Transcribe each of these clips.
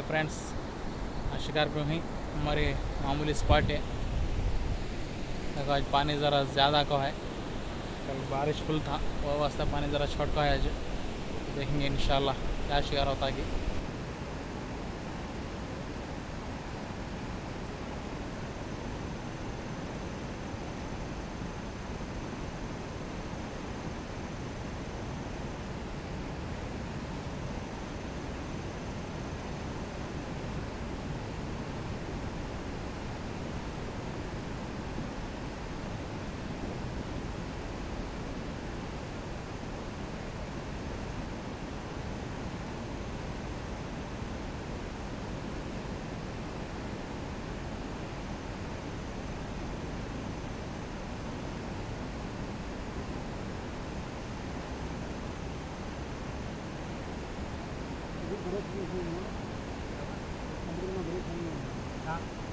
Friends शिकार पे ही हमारे मामूली स्पॉट है। देखो आज पानी ज़रा ज़्यादा का है। कल बारिश फुल था, वो वास्ता पानी ज़रा छोट का है आज। देखेंगे इन क्या शिकार होता है બ્રેક થઈ ગયું અંદરમાં બ્રેક નહીં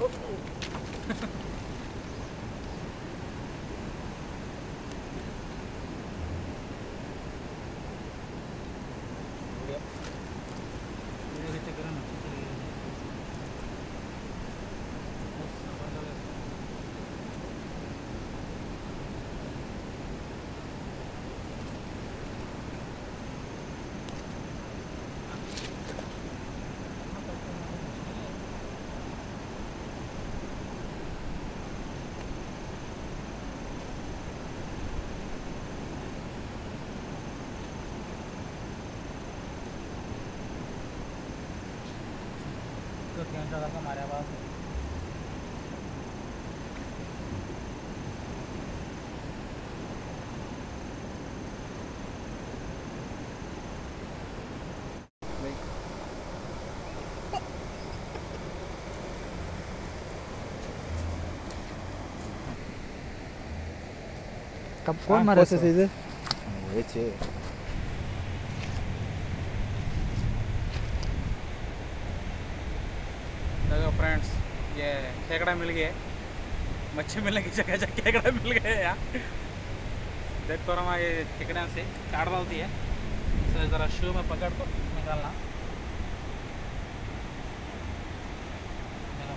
कि तो कैंसा था हमारे पास कब कौन मारे से इसको? ये छे देखो फ्रेंड्स ये खेकड़ा मिल गए। मच्छी मिलने की जगह जगह खेकड़ा मिल गए यार। देख तो रमा ये खेकड़ा से काट डालती है। इसे ज़रा शू में पकड़ को निकालना। देखो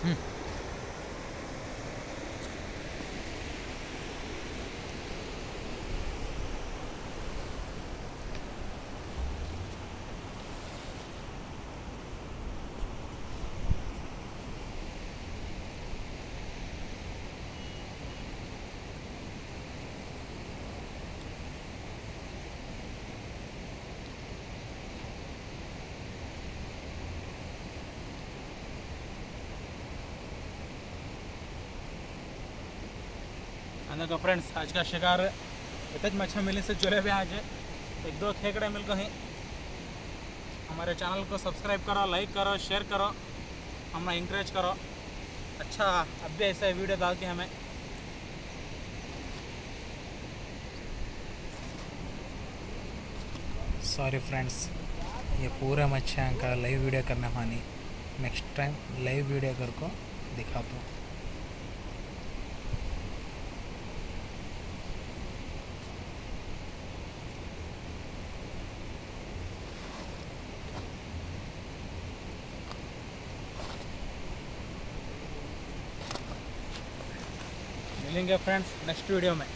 फ्रेंड्स हम्म देखो फ्रेंड्स आज का शिकार इतज मच्छा मिलने से जुड़े हुए हैं आज एक दो खेकड़े मिल गए हमारे चैनल को सब्सक्राइब करो लाइक करो शेयर करो हमें इंकरेज करो अच्छा अब भी ऐसा वीडियो डालते हैं हमें सॉरी फ्रेंड्स ये पूरा मच्छियाँ का लाइव वीडियो करना पानी नेक्स्ट टाइम लाइव वीडियो कर को दिखाता. हूँ मिलेंगे फ्रेंड्स नेक्स्ट वीडियो में।